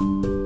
you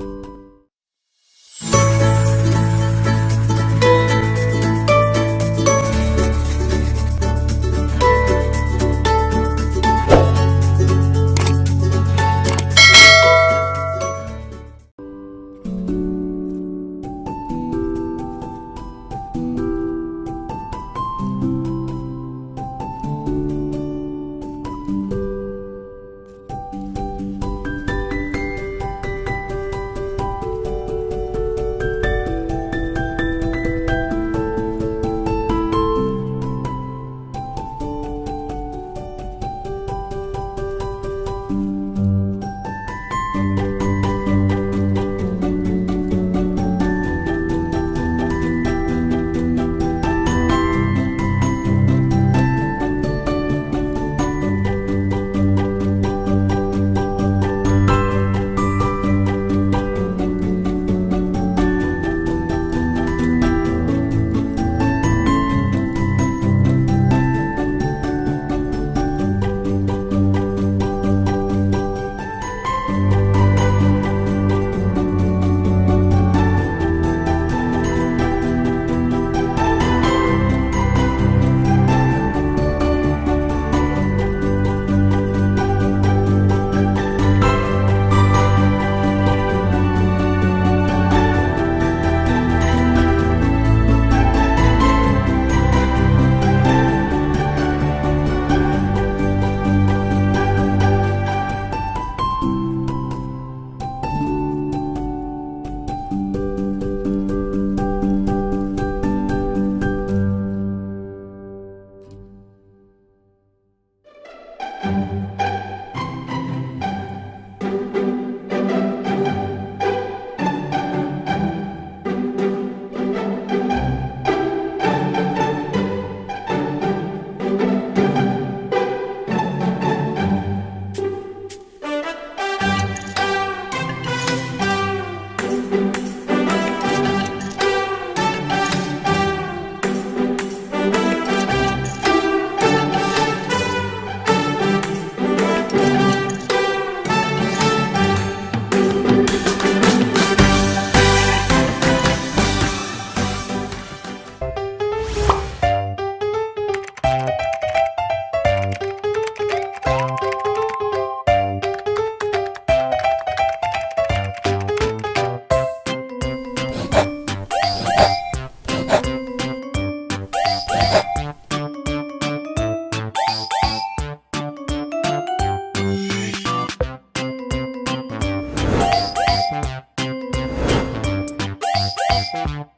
Thank you.